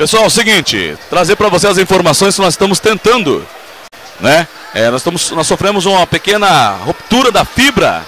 Pessoal, é o seguinte, trazer para vocês as informações que nós estamos tentando, né? É, nós, estamos, nós sofremos uma pequena ruptura da fibra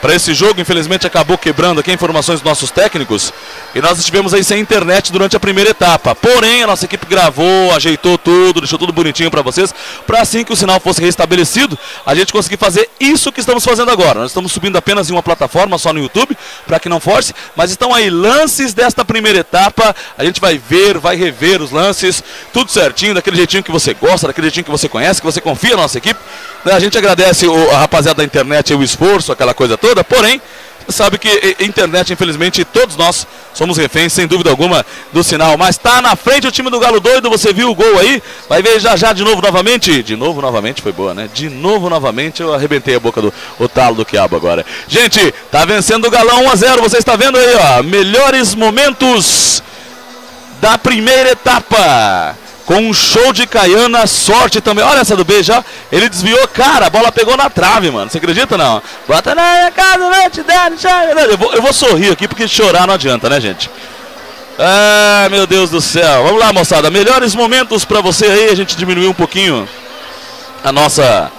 para esse jogo. Infelizmente acabou quebrando aqui informações dos nossos técnicos. E nós estivemos aí sem internet durante a primeira etapa. Porém, a nossa equipe gravou, ajeitou tudo, deixou tudo bonitinho para vocês. Para assim que o sinal fosse restabelecido, a gente conseguir fazer isso que estamos fazendo agora. Nós estamos subindo apenas em uma plataforma só no YouTube, para que não force. Mas estão aí lances desta primeira etapa. A gente vai ver, vai rever os lances, tudo certinho, daquele jeitinho que você gosta, daquele jeitinho que você conhece, que você confia na nossa equipe. Né, a gente agradece o, a rapaziada da internet, o esforço, aquela coisa toda, porém, sabe que internet, infelizmente, todos nós somos reféns, sem dúvida alguma, do sinal. Mas está na frente o time do Galo Doido, você viu o gol aí? Vai ver já já de novo novamente. De novo novamente, foi boa, né? De novo novamente, eu arrebentei a boca do o talo do quiabo agora. Gente, tá vencendo o Galão 1 a 0 você está vendo aí, ó. Melhores momentos da primeira etapa com um show de Caiana, sorte também. Olha essa do B já. Ele desviou, cara, a bola pegou na trave, mano. Você acredita não? Bota na minha casa, não te dar, eu vou, eu vou sorrir aqui porque chorar não adianta, né, gente? Ah, meu Deus do céu. Vamos lá, moçada. Melhores momentos para você aí. A gente diminuiu um pouquinho a nossa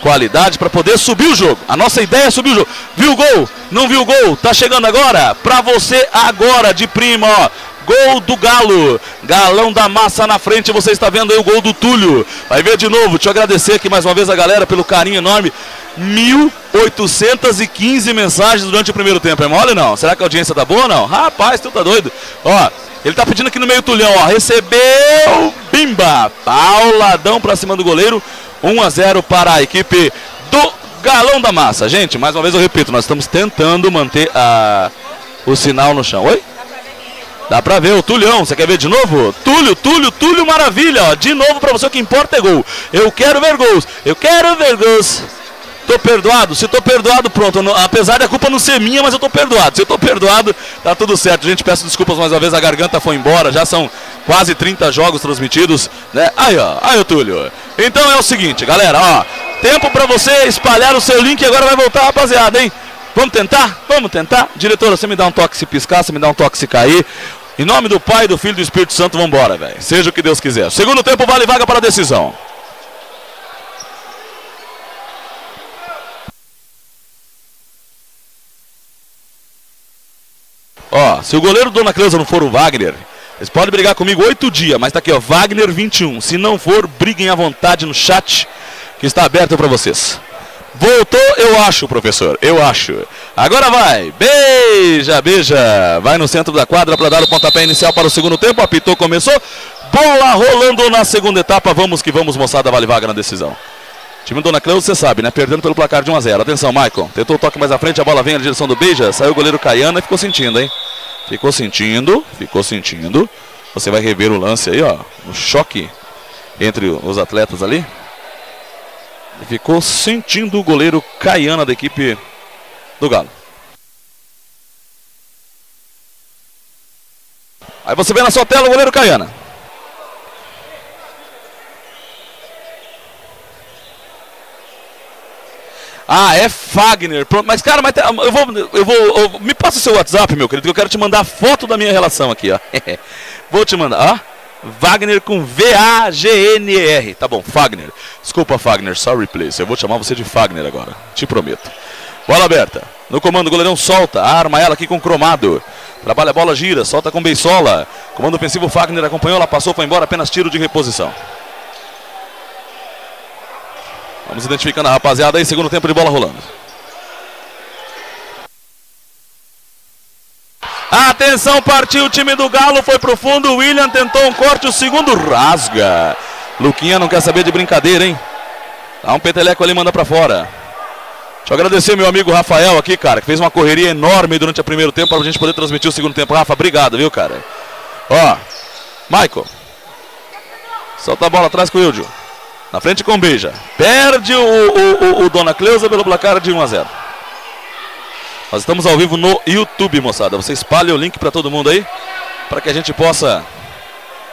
qualidade para poder subir o jogo. A nossa ideia é subir o jogo. Viu o gol? Não viu o gol? Tá chegando agora? Para você agora de prima, ó. Gol do Galo. Galão da massa na frente. Você está vendo aí o gol do Túlio. Vai ver de novo. Eu agradecer aqui mais uma vez a galera pelo carinho enorme. 1.815 mensagens durante o primeiro tempo. É mole não? Será que a audiência tá boa ou não? Rapaz, tu tá doido. Ó, ele tá pedindo aqui no meio Tulhão, ó. Recebeu. Bimba. Pauladão pra cima do goleiro. 1 a 0 para a equipe do Galão da Massa. Gente, mais uma vez eu repito, nós estamos tentando manter a, o sinal no chão. Oi? Dá pra ver o Tulhão, você quer ver de novo? Túlio, Túlio, Túlio Maravilha, ó. De novo pra você, o que importa é gol. Eu quero ver gols, eu quero ver gols. Tô perdoado? Se tô perdoado, pronto. Não, apesar da culpa não ser minha, mas eu tô perdoado. Se eu tô perdoado, tá tudo certo. Gente, peço desculpas mais uma vez, a garganta foi embora. Já são quase 30 jogos transmitidos, né? Aí, ó. Aí, o Túlio. Então é o seguinte, galera, ó. Tempo pra você espalhar o seu link e agora vai voltar, rapaziada, hein? Vamos tentar? Vamos tentar? Diretora, você me dá um toque se piscar, você me dá um toque se cair. Em nome do Pai, do Filho e do Espírito Santo, vamos embora, velho. Seja o que Deus quiser. Segundo tempo, vale vaga para a decisão. Ó, se o goleiro Dona Cleusa não for o Wagner, eles podem brigar comigo oito dias, mas tá aqui, ó, Wagner 21. Se não for, briguem à vontade no chat, que está aberto para vocês. Voltou, eu acho, professor. Eu acho. Agora vai. Beija, beija. Vai no centro da quadra para dar o pontapé inicial para o segundo tempo. Apitou, começou. Bola rolando na segunda etapa. Vamos que vamos, moçada. Vale vaga na decisão. Time Dona Cleusa, você sabe, né? Perdendo pelo placar de 1 a 0. Atenção, Michael. Tentou o toque mais à frente. A bola vem na direção do Beija. Saiu o goleiro Caiana e ficou sentindo, hein? Ficou sentindo. Ficou sentindo. Você vai rever o lance aí, ó. O choque entre os atletas ali. Ficou sentindo o goleiro Caiana da equipe do Galo. Aí você vê na sua tela o goleiro Caiana. Ah, é Fagner. Mas cara, mas eu vou, eu vou, eu, me passa o seu WhatsApp, meu querido, que eu quero te mandar a foto da minha relação aqui, ó. vou te mandar, ó. Wagner com V-A-G-N-R. Tá bom, Fagner. Desculpa, Fagner. Sorry, please. Eu vou chamar você de Fagner agora. Te prometo. Bola aberta. No comando, o goleirão solta. Arma ela aqui com cromado. Trabalha a bola, gira. Solta com beisola. Comando ofensivo, Fagner acompanhou. Ela passou, foi embora. Apenas tiro de reposição. Vamos identificando a rapaziada aí. Segundo tempo de bola rolando. Atenção, partiu o time do Galo, foi pro fundo. William tentou um corte, o segundo rasga. Luquinha não quer saber de brincadeira, hein? Dá um peteleco ali, manda pra fora. Deixa eu agradecer meu amigo Rafael aqui, cara, que fez uma correria enorme durante o primeiro tempo para a gente poder transmitir o segundo tempo. Rafa, obrigado, viu, cara? Ó, Michael. Solta a bola atrás com o Wildio. Na frente com o Beija. Perde o, o, o, o Dona Cleusa pelo placar de 1 a 0. Nós estamos ao vivo no YouTube, moçada. Você espalha o link para todo mundo aí, para que a gente possa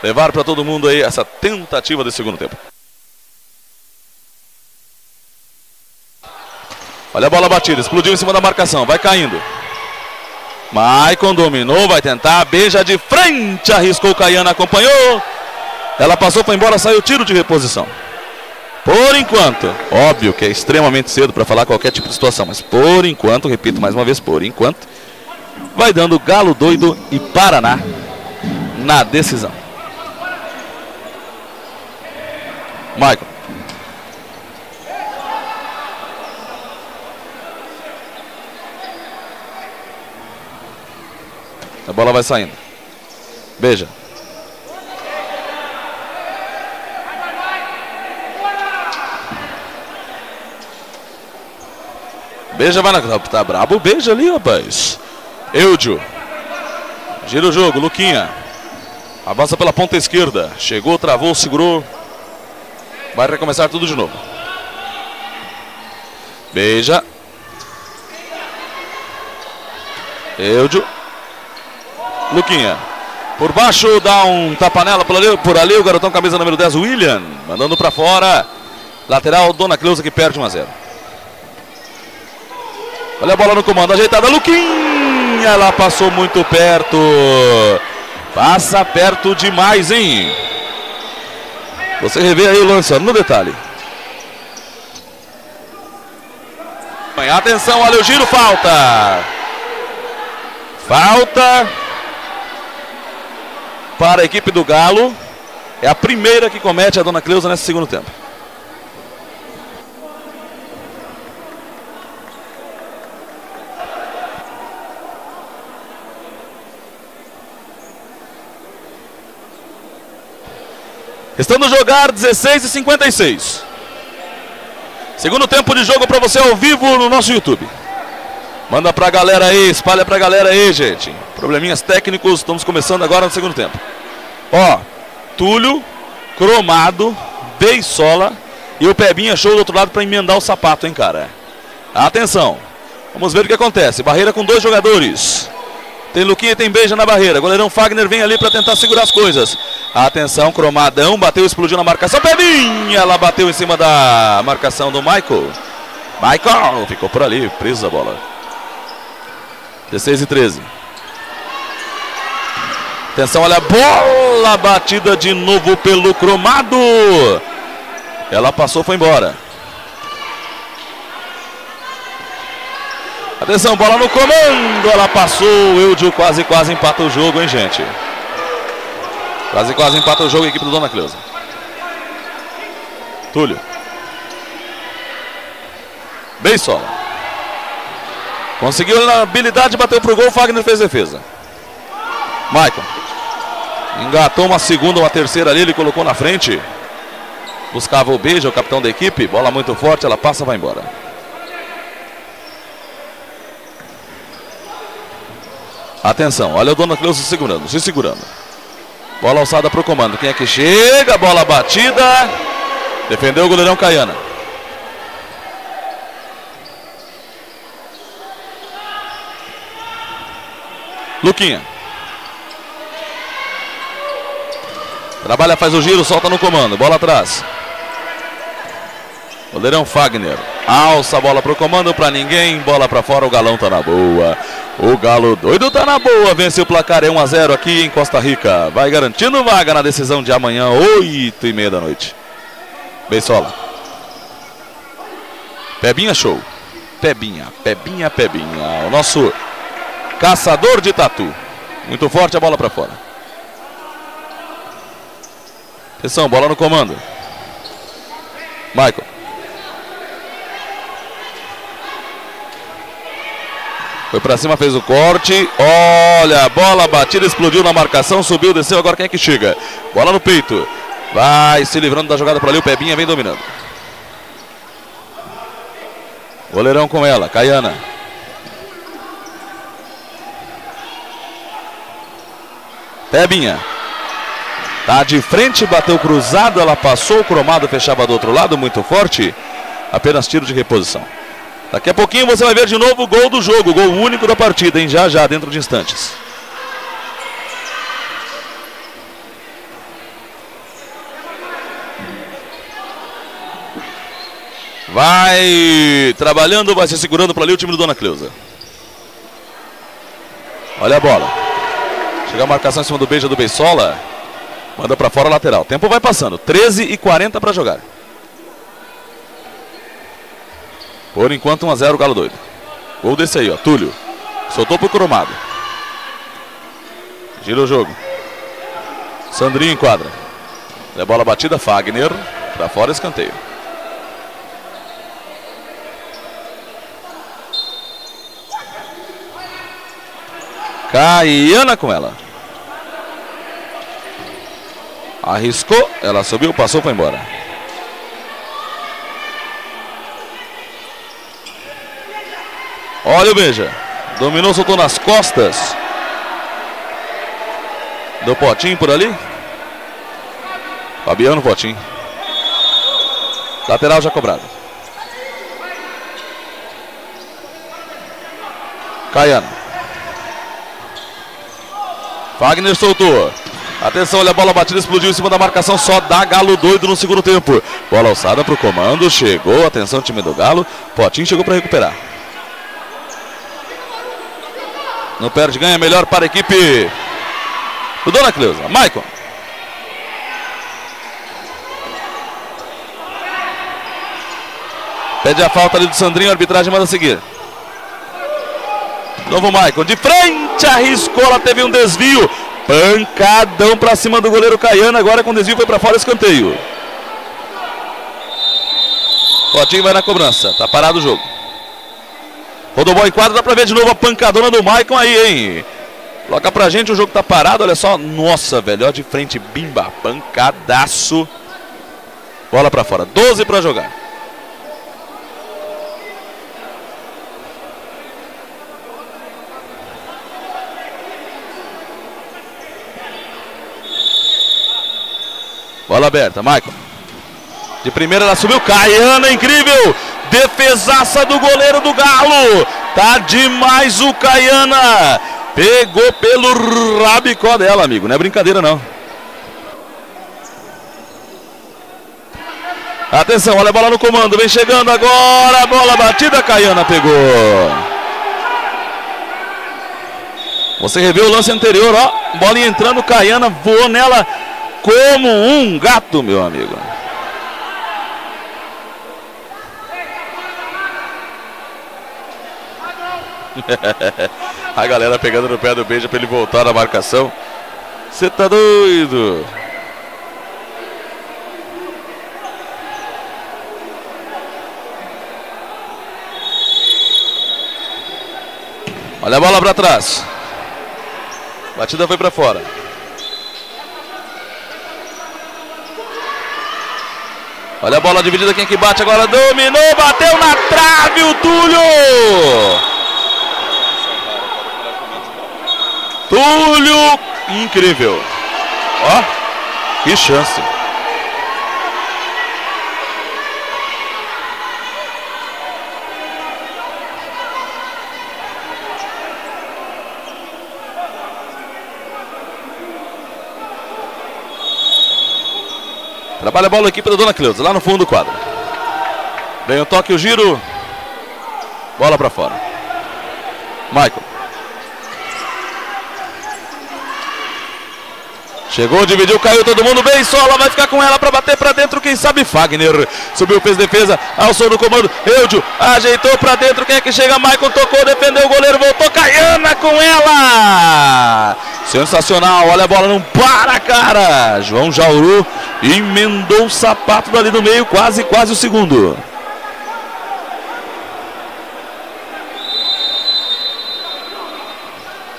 levar para todo mundo aí essa tentativa de segundo tempo. Olha a bola batida, explodiu em cima da marcação, vai caindo. Maicon dominou, vai tentar, beija de frente, arriscou Caiana, acompanhou. Ela passou, foi embora, saiu tiro de reposição. Por enquanto, óbvio que é extremamente cedo para falar qualquer tipo de situação, mas por enquanto, repito mais uma vez, por enquanto, vai dando Galo Doido e Paraná na decisão. Michael. A bola vai saindo. Beija. Beija vai na. Tá brabo, beija ali, rapaz. Eudio. Gira o jogo, Luquinha. Avança pela ponta esquerda. Chegou, travou, segurou. Vai recomeçar tudo de novo. Beija. Eudio. Luquinha. Por baixo, dá um tapanela por ali, por ali o garotão camisa número 10, William. Mandando para fora. Lateral, Dona Cleusa que perde 1 a 0. Olha a bola no comando, ajeitada, Luquinha. Ela passou muito perto. Passa perto demais, hein? Você revê aí o lance, no detalhe. Atenção, olha o giro, falta. Falta para a equipe do Galo. É a primeira que comete a Dona Cleusa nesse segundo tempo. Estando jogar 16 e 56. Segundo tempo de jogo para você ao vivo no nosso YouTube. Manda pra galera aí, espalha pra galera aí, gente. Probleminhas técnicos, estamos começando agora no segundo tempo. Ó, Túlio, Cromado, Beisola e o Pebinha show do outro lado para emendar o sapato, hein, cara. Atenção. Vamos ver o que acontece. Barreira com dois jogadores. Tem Luquinha e tem Beija na barreira. Goleirão Fagner vem ali para tentar segurar as coisas. Atenção, Cromadão. Bateu, explodiu na marcação. Pebinha! Ela bateu em cima da marcação do Michael. Michael ficou por ali, preso a bola. 16 e 13. Atenção, olha a bola batida de novo pelo cromado. Ela passou, foi embora. Atenção, bola no comando. Ela passou. O Eudio quase, quase empata o jogo, hein, gente? Quase, quase empata o jogo a equipe do Dona Cleusa. Túlio. Bem só. Conseguiu na habilidade, bateu pro gol, Fagner fez defesa. Michael. Engatou uma segunda, uma terceira ali, ele colocou na frente. Buscava o beijo, o capitão da equipe. Bola muito forte, ela passa, vai embora. Atenção, olha o Dona Cleusa se segurando, se segurando. Bola alçada para o comando. Quem é que chega? Bola batida. Defendeu o goleirão Caiana. Luquinha. Trabalha, faz o giro, solta no comando. Bola atrás. Goleirão Fagner. Alça a bola pro comando para ninguém. Bola para fora, o galão tá na boa. O Galo doido tá na boa. Vence o placar é 1 a 0 aqui em Costa Rica. Vai garantindo vaga na decisão de amanhã, 8 e meia da noite. Beisola. Pebinha show. Pebinha, Pebinha, Pebinha. O nosso Caçador de tatu. Muito forte a bola para fora. Atenção, bola no comando. Michael. Foi para cima, fez o corte. Olha, a bola batida, explodiu na marcação, subiu, desceu. Agora quem é que chega? Bola no peito. Vai se livrando da jogada para ali. O Pebinha vem dominando. Goleirão com ela, Caiana. Pebinha. Tá de frente, bateu cruzado, ela passou, o cromado fechava do outro lado, muito forte. Apenas tiro de reposição. Daqui a pouquinho você vai ver de novo o gol do jogo, gol único da partida, hein? Já já, dentro de instantes. Vai trabalhando, vai se segurando para ali o time do Dona Cleusa. Olha a bola. Chega a marcação em cima do Beija do Beisola. Manda para fora lateral. Tempo vai passando. 13 e 40 para jogar. Por enquanto 1 a 0 o Galo doido. Gol desse aí, ó. Túlio. Soltou pro cromado. Gira o jogo. Sandrinho enquadra. É bola batida, Fagner. Pra fora, escanteio. Caiana com ela. Arriscou, ela subiu, passou, foi embora. Olha o Beija. Dominou, soltou nas costas. Do Potinho por ali. Fabiano Potinho. Lateral já cobrado. Caiano. Wagner soltou. Atenção, olha a bola batida, explodiu em cima da marcação, só dá Galo doido no segundo tempo. Bola alçada para o comando, chegou, atenção time do Galo. Potinho chegou para recuperar. Não perde, ganha, melhor para a equipe do Dona Cleusa. Maicon. Pede a falta ali do Sandrinho, a arbitragem manda seguir. Novo Maicon, de frente, arriscou, ela teve um desvio. Pancadão para cima do goleiro Caiano, agora com desvio foi para fora, escanteio. Potinho vai na cobrança, tá parado o jogo. Rodou bola em quadra, dá pra ver de novo a pancadona do Maicon aí, hein? Coloca pra gente, o jogo tá parado, olha só. Nossa, velho, ó de frente, bimba, pancadaço. Bola pra fora, 12 pra jogar. Bola aberta, Michael. De primeira ela subiu, Caiana, incrível! Defesaça do goleiro do Galo. Tá demais o Caiana. Pegou pelo rabicó dela, amigo. Não é brincadeira, não. Atenção, olha a bola no comando. Vem chegando agora. Bola batida, Caiana pegou. Você revê o lance anterior, ó. Bola entrando, Caiana voou nela como um gato, meu amigo. A galera pegando no pé do Beija para ele voltar na marcação. Você tá doido? Olha a bola para trás. Batida foi para fora. Olha a bola dividida, quem que bate agora? Dominou, bateu na trave o Túlio! Túlio, incrível. Ó, que chance. Trabalha a bola a equipe da Dona Cleusa, lá no fundo do quadro. Vem o toque, o giro. Bola para fora. Michael. Chegou, dividiu, caiu todo mundo bem. Sola vai ficar com ela para bater para dentro. Quem sabe Fagner. Subiu, fez defesa. Alçou no comando. Eudio ajeitou para dentro. Quem é que chega? Maicon tocou, defendeu o goleiro. Voltou. Caiana com ela. Sensacional. Olha a bola, não para, cara. João Jauru emendou o sapato dali no meio. Quase, quase o segundo.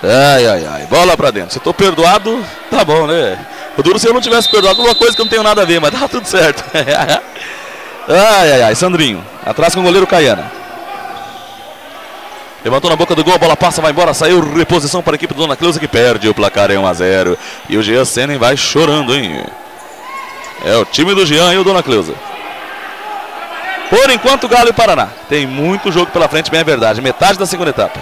Ai, ai, ai. Bola pra dentro. Se eu tô perdoado, tá bom, né? O duro se eu não tivesse perdoado uma coisa que eu não tenho nada a ver, mas tá tudo certo. ai, ai, ai. Sandrinho. Atrás com o goleiro Caiana. Levantou na boca do gol, a bola passa, vai embora, saiu reposição para a equipe do Dona Cleusa que perde o placar em 1 a 0. E o Jean Senen vai chorando, hein? É o time do Jean e o Dona Cleusa. Por enquanto, Galo e Paraná. Tem muito jogo pela frente, bem é verdade. Metade da segunda etapa.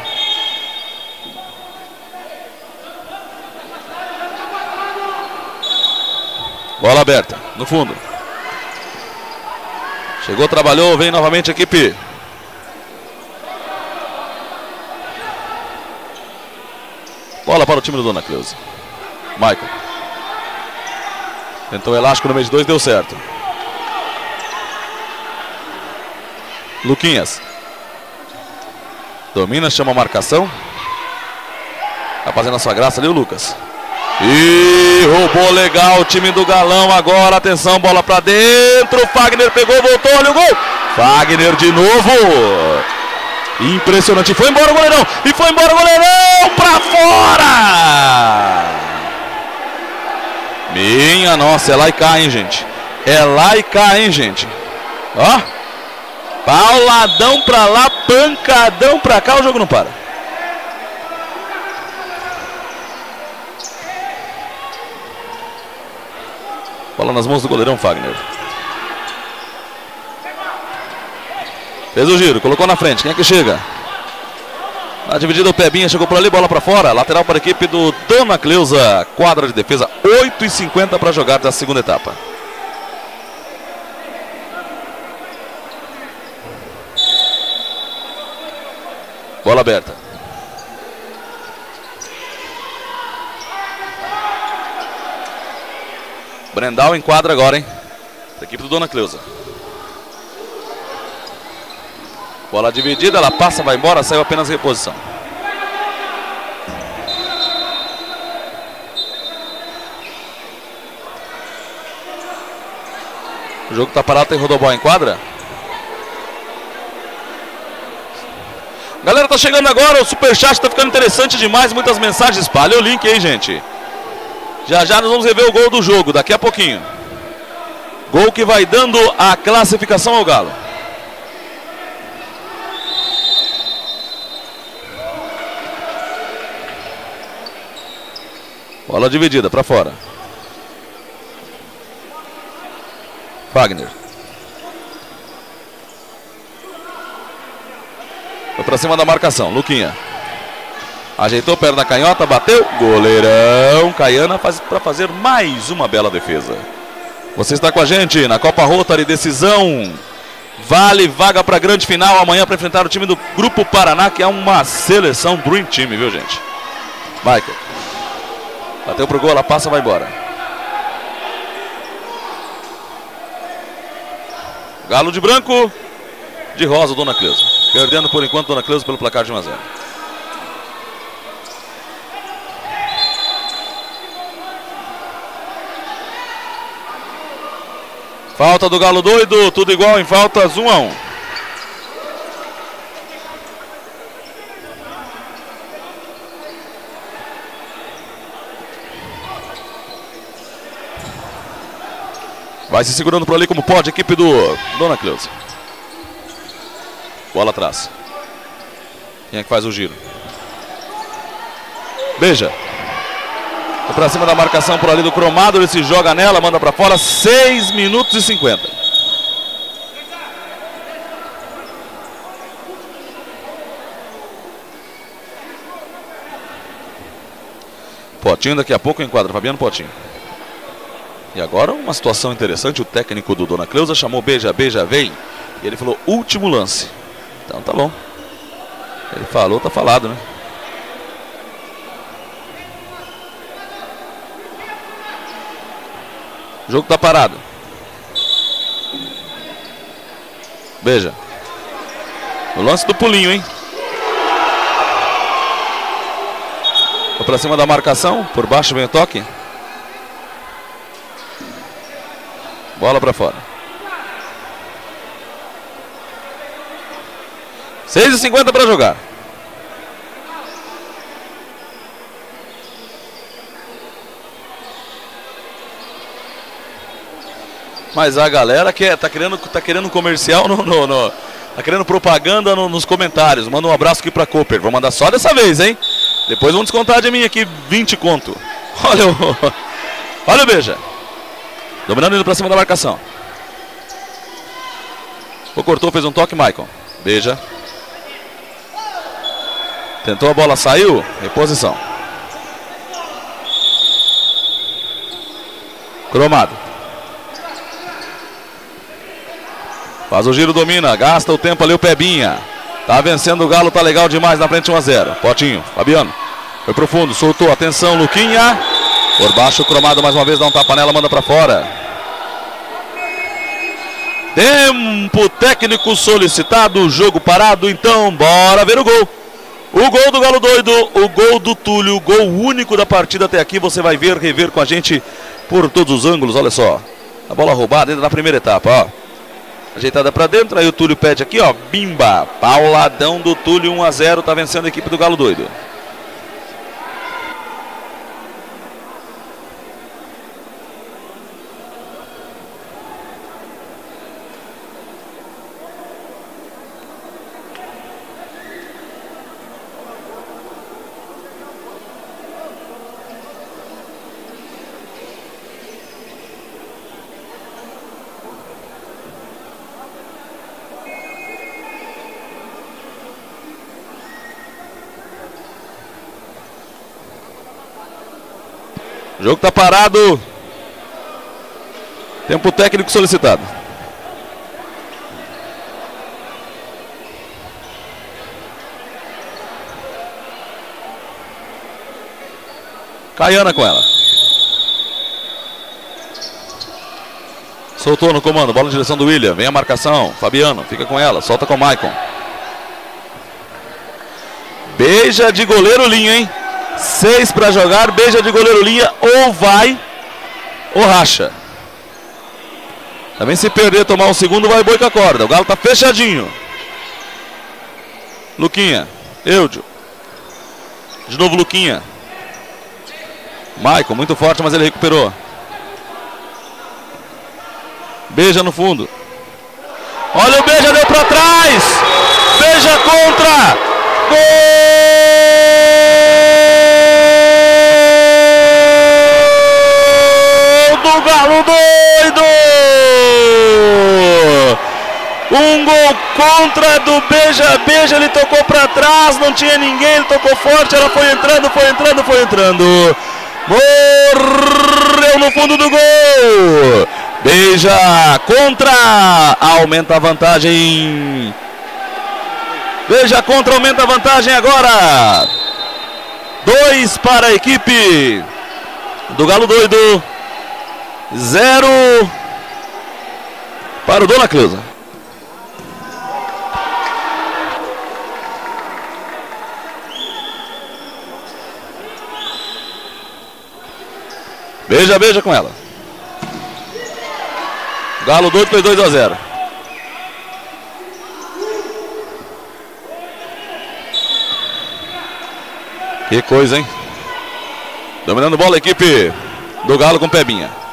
Bola aberta, no fundo. Chegou, trabalhou, vem novamente a equipe. Bola para o time do Dona Cleusa. Michael. Tentou elástico no meio de dois, deu certo. Luquinhas. Domina, chama a marcação. Tá fazendo a sua graça ali o Lucas. E roubou legal o time do Galão agora. Atenção, bola pra dentro. Fagner pegou, voltou, olha o gol. Fagner de novo. Impressionante. Foi embora o goleirão. E foi embora o goleirão pra fora. Minha nossa, é lá e cá, hein, gente. É lá e cá, hein, gente. Ó. Pauladão pra lá, pancadão pra cá, o jogo não para. Bola nas mãos do goleirão Fagner. Fez o giro, colocou na frente. Quem é que chega? Na dividida o Pebinha chegou por ali, bola para fora. Lateral para a equipe do Dona Cleusa. Quadra de defesa, 8,50 para jogar da segunda etapa. Bola aberta. Brendal enquadra agora, hein? A equipe do Dona Cleusa. Bola dividida, ela passa, vai embora, saiu apenas reposição. O jogo está parado, tem Rodobol em quadra. Galera, tá chegando agora, o superchat tá ficando interessante demais, muitas mensagens. Espalha o link aí, gente. Já já nós vamos rever o gol do jogo, daqui a pouquinho. Gol que vai dando a classificação ao Galo. Bola dividida para fora. Wagner. Foi para cima da marcação. Luquinha. Ajeitou perna canhota, bateu. Goleirão. Caiana faz para fazer mais uma bela defesa. Você está com a gente na Copa Rotary, decisão. Vale vaga para a grande final amanhã para enfrentar o time do Grupo Paraná, que é uma seleção Dream Team, viu, gente? Michael. Bateu pro gol, ela passa, vai embora. Galo de branco, de rosa, Dona Cleusa. Perdendo por enquanto Dona Cleusa pelo placar de 1 a 0. Falta do Galo doido, tudo igual em faltas 1 a 1. Vai se segurando por ali como pode a equipe do Dona Cleusa. Bola atrás. Quem é que faz o giro? Beija. Vai pra cima da marcação por ali do cromado. Ele se joga nela, manda para fora. 6 minutos e 50. Potinho daqui a pouco enquadra. Fabiano Potinho. E agora uma situação interessante, o técnico do Dona Cleusa chamou beija, beija, vem. E ele falou último lance. Então tá bom. Ele falou, tá falado, né? O jogo tá parado. Beija. O lance do pulinho, hein? Foi pra cima da marcação, por baixo vem o toque. Bola para fora. 6,50 para jogar. Mas a galera que tá querendo, tá querendo comercial no, no, no tá querendo propaganda no, nos comentários. Manda um abraço aqui para Cooper. Vou mandar só dessa vez, hein? Depois vão descontar de mim aqui 20 conto. Olha o Olha o beija. Dominando indo para cima da marcação. O cortou, fez um toque, Michael. Beija. Tentou a bola, saiu. Reposição. Cromado. Faz o giro, domina. Gasta o tempo ali o Pebinha. Tá vencendo o Galo, tá legal demais na frente 1 a 0. Potinho, Fabiano. Foi pro fundo, soltou. Atenção, Luquinha. Por baixo, o cromado mais uma vez dá um tapa nela, manda para fora. Tempo técnico solicitado, jogo parado, então bora ver o gol. O gol do Galo Doido, o gol do Túlio, gol único da partida até aqui. Você vai ver, rever com a gente por todos os ângulos, olha só. A bola roubada ainda na primeira etapa, ó. Ajeitada para dentro, aí o Túlio pede aqui, ó. Bimba, pauladão do Túlio, 1 a 0 tá vencendo a equipe do Galo Doido. Jogo está parado. Tempo técnico solicitado. Caiana com ela. Soltou no comando, bola na direção do William. Vem a marcação. Fabiano, fica com ela. Solta com o Maicon. Beija de goleiro linha, hein? Seis para jogar, beija de goleiro linha, ou vai ou racha. Também se perder, tomar um segundo, vai boi com a corda. O Galo tá fechadinho. Luquinha, Eudio. De novo Luquinha. Maicon, muito forte, mas ele recuperou. Beija no fundo. Olha o beija, deu para trás. Beija contra. Gol Galo doido! Um gol contra do Beija Beija, ele tocou para trás, não tinha ninguém, ele tocou forte, ela foi entrando, foi entrando, foi entrando. Morreu no fundo do gol. Beija contra, aumenta a vantagem. Veja contra, aumenta a vantagem agora. Dois para a equipe do Galo Doido. Zero para o Dona Cleusa. Beija, beija com ela. Galo doido fez 2 a 0. Que coisa, hein? Dominando bola a equipe do Galo com Pebinha.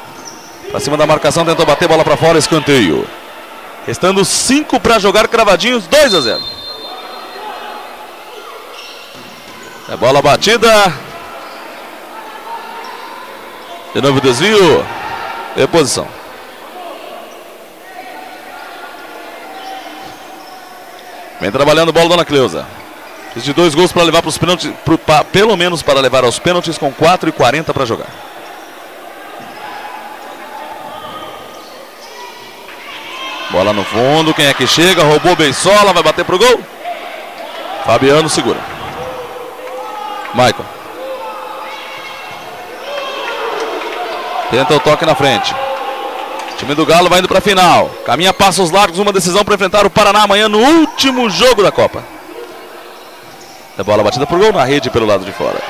Pra cima da marcação, tentou bater bola para fora, escanteio. Restando 5 para jogar cravadinhos, 2 a 0. É bola batida. De novo desvio. Reposição. Vem trabalhando bola Dona Cleusa. Precisa de dois gols para levar para os pênaltis, pro, pa, pelo menos para levar aos pênaltis com 4 e 40 para jogar. Bola no fundo, quem é que chega? Roubou Beisola, vai bater pro gol. Fabiano segura. Michael. Tenta o toque na frente. O time do Galo vai indo para a final. Caminha passos largos, uma decisão para enfrentar o Paraná amanhã no último jogo da Copa. A bola batida por gol na rede pelo lado de fora.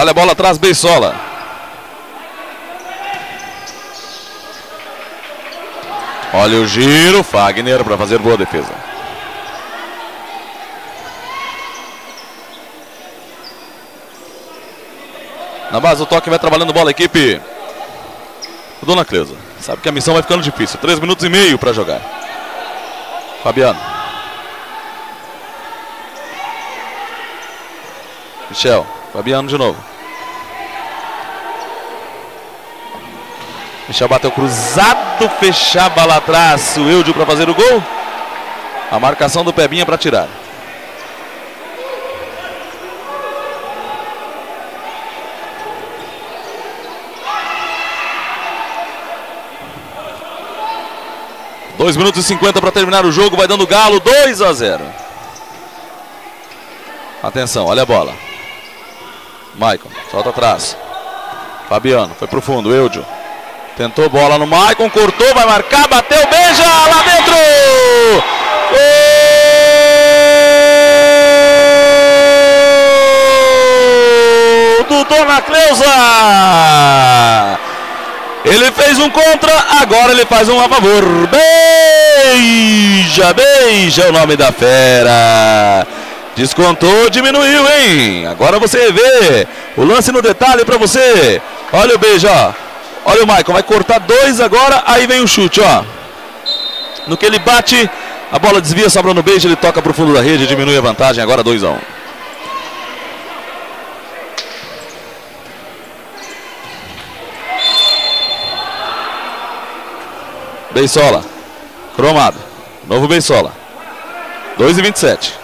Trabalha a bola atrás, Beisola. Olha o giro, Fagner para fazer boa defesa. Na base do toque vai trabalhando bola a equipe. O Dona Cleusa. Sabe que a missão vai ficando difícil. Três minutos e meio para jogar. Fabiano. Michel. Fabiano de novo. Michel bateu cruzado, fechava lá atrás o Eudio para fazer o gol. A marcação do Pebinha para tirar. Dois minutos e 50 para terminar o jogo, vai dando galo, 2 a 0. Atenção, olha a bola. Michael, solta atrás. Fabiano, foi pro fundo, Eudio. Tentou bola no Maicon, cortou, vai marcar, bateu, beija lá dentro! Gol do Dona Cleusa! Ele fez um contra, agora ele faz um a favor. Beija, beija o nome da fera. Descontou, diminuiu, hein? Agora você vê o lance no detalhe para você. Olha o beijo, ó. Olha o Michael, vai cortar dois agora, aí vem o chute, ó. No que ele bate, a bola desvia, sobra no beijo, ele toca pro fundo da rede, diminui a vantagem, agora 2 a 1 um. Beisola. Cromado. Novo Beisola. 2 e 27.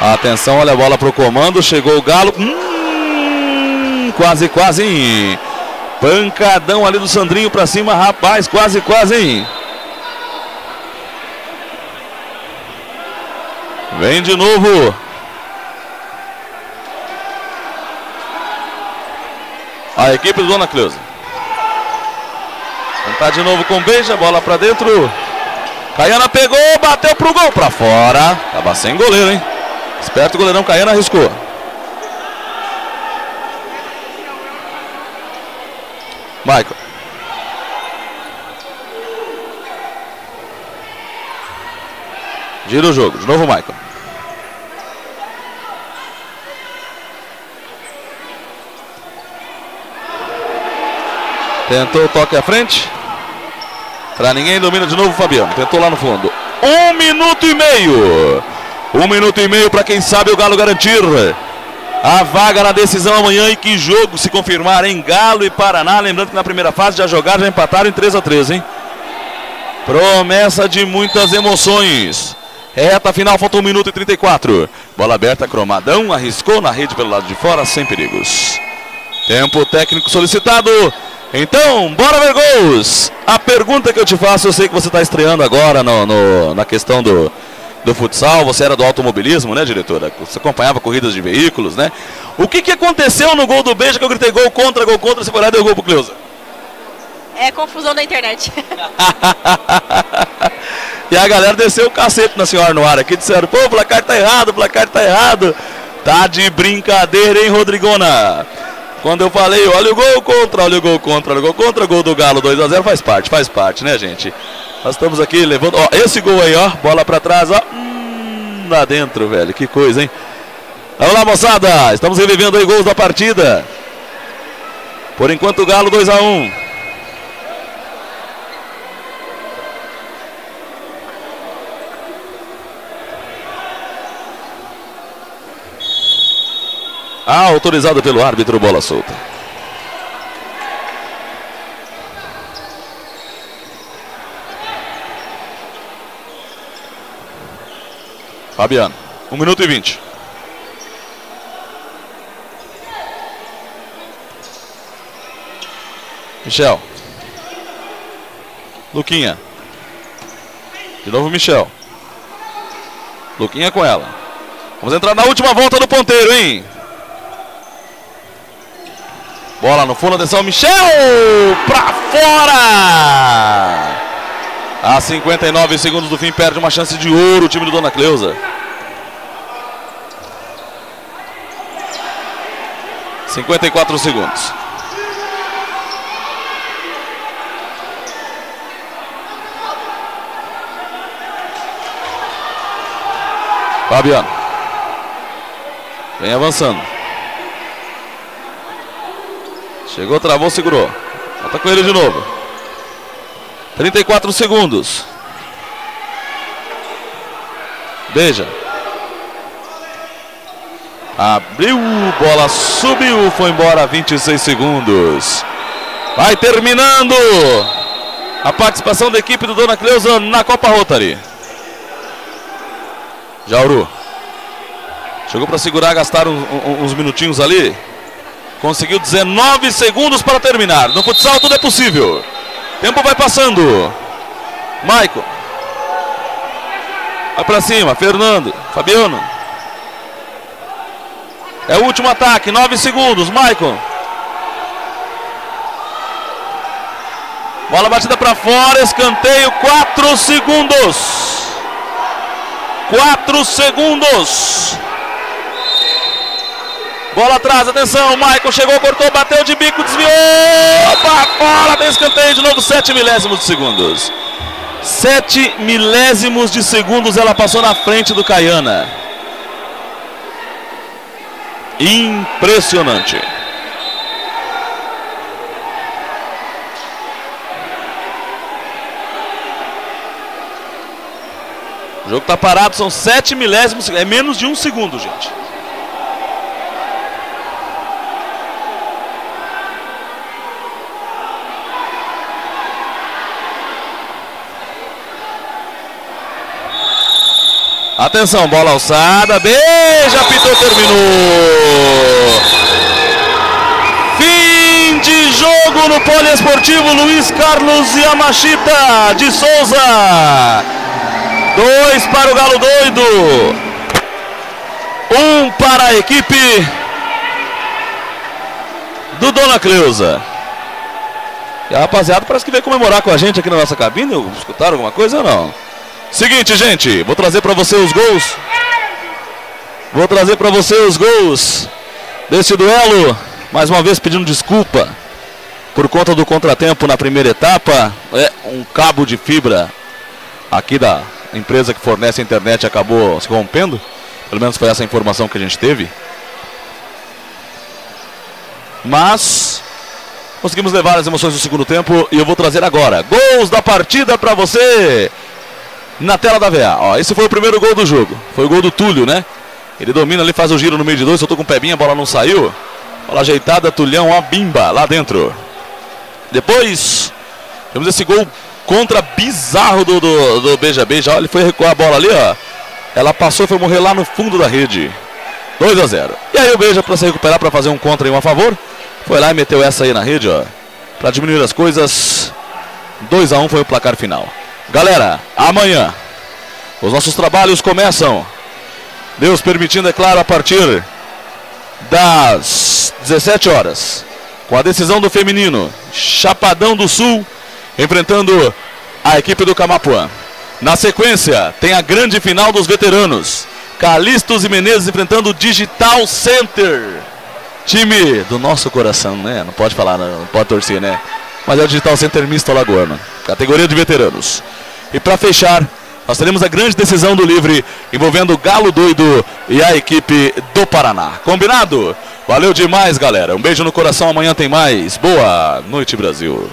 Atenção, olha a bola pro comando. Chegou o Galo. Hum, quase, quase? Pancadão ali do Sandrinho pra cima, rapaz. Quase, quase? Vem de novo. A equipe do Dona Cleusa. Tentar de novo com beija, bola pra dentro. Caiana pegou, bateu pro gol, pra fora. Tava sem goleiro, hein? Esperto o goleirão Caiana arriscou. Michael. Gira o jogo. De novo Michael. Tentou o toque à frente. Pra ninguém, domina de novo o Fabiano. Tentou lá no fundo. Um minuto e meio. Um minuto e meio para quem sabe o Galo garantir a vaga na decisão amanhã. E que jogo se confirmar em Galo e Paraná. Lembrando que na primeira fase já jogaram, já empataram em 3 a 3 hein? Promessa de muitas emoções. Reta final, falta 1 minuto e 34. Bola aberta, Cromadão. Arriscou na rede pelo lado de fora, sem perigos. Tempo técnico solicitado. Então, bora ver gols! A pergunta que eu te faço, eu sei que você está estreando agora no, no, na questão do, do futsal, você era do automobilismo, né, diretora? Você acompanhava corridas de veículos, né? O que, que aconteceu no gol do Beija que eu gritei gol contra, gol contra, você foi lá e deu gol pro Cleusa? É confusão da internet. e a galera desceu o cacete na senhora no ar aqui, disseram, pô, o placar tá errado, o placar tá errado. Tá de brincadeira, hein, Rodrigona? Quando eu falei, olha o gol contra, olha o gol contra, olha o gol contra, gol do Galo 2 a 0 faz parte, faz parte, né, gente? Nós estamos aqui levando, ó, esse gol aí, ó, bola para trás, ó. Hum, lá dentro, velho, que coisa, hein? Vamos lá, moçada, estamos revivendo aí gols da partida. Por enquanto o Galo 2 a 1. Ah, autorizado pelo árbitro, bola solta. Fabiano, 1 um minuto e 20. Michel. Luquinha. De novo Michel. Luquinha com ela. Vamos entrar na última volta do ponteiro, hein? Bola no fundo, atenção, Michel! Pra fora! A 59 segundos do fim, perde uma chance de ouro o time do Dona Cleusa. Cinquenta e quatro segundos. Fabiano. Vem avançando. Chegou, travou, segurou. Volta com ele de novo. 34 segundos. Beija. Abriu, bola subiu, foi embora 26 segundos. Vai terminando a participação da equipe do Dona Cleusa na Copa Rotary. Jauru. Chegou para segurar, gastar uns minutinhos ali. Conseguiu 19 segundos para terminar. No futsal tudo é possível. Tempo vai passando. Maicon. Vai pra cima, Fernando, Fabiano. É o último ataque, 9 segundos, Maicon. Bola batida para fora, escanteio, 4 segundos. 4 segundos. Bola atrás, atenção, Michael chegou, cortou, bateu de bico, desviou, para fora, tem escanteio de novo, 7 milésimos de segundos. 7 milésimos de segundos ela passou na frente do Caiana. Impressionante. O jogo está parado, são 7 milésimos, é menos de um segundo, gente. Atenção, bola alçada, beija, apitou, terminou. Fim de jogo no poliesportivo Luiz Carlos Yamashita de Souza. Dois para o Galo Doido. Um para a equipe do Dona Cleusa. E a rapaziada parece que veio comemorar com a gente aqui na nossa cabine. Escutaram alguma coisa ou não? Seguinte, gente, vou trazer para você os gols. Vou trazer para você os gols desse duelo. Mais uma vez pedindo desculpa por conta do contratempo na primeira etapa. É um cabo de fibra aqui da empresa que fornece a internet acabou se rompendo. Pelo menos foi essa informação que a gente teve. Mas conseguimos levar as emoções do segundo tempo e eu vou trazer agora gols da partida para você na tela da VA. Ó, esse foi o primeiro gol do jogo. Foi o gol do Túlio, né? Ele domina ali, faz o giro no meio de dois, soltou com o pebinha, a bola não saiu. Bola ajeitada, Tulhão, ó, bimba lá dentro. Depois, temos esse gol contra bizarro do, do, do Beija Beija. Ele foi recuar a bola ali, ó. Ela passou foi morrer lá no fundo da rede. 2 a 0. E aí o Beija para se recuperar para fazer um contra e um a favor. Foi lá e meteu essa aí na rede, ó. Para diminuir as coisas. 2 a 1 foi o placar final. Galera, amanhã os nossos trabalhos começam. Deus permitindo, é claro, a partir das 17 horas. Com a decisão do feminino, Chapadão do Sul enfrentando a equipe do Camapuã. Na sequência, tem a grande final dos veteranos. Calistos e Menezes enfrentando o Digital Center. Time do nosso coração, né? Não pode falar, não pode torcer, né? Mas é o Digital Center Misto Alagoano. Categoria de veteranos. E para fechar, nós teremos a grande decisão do livre envolvendo o Galo Doido e a equipe do Paraná. Combinado? Valeu demais, galera. Um beijo no coração. Amanhã tem mais. Boa noite, Brasil.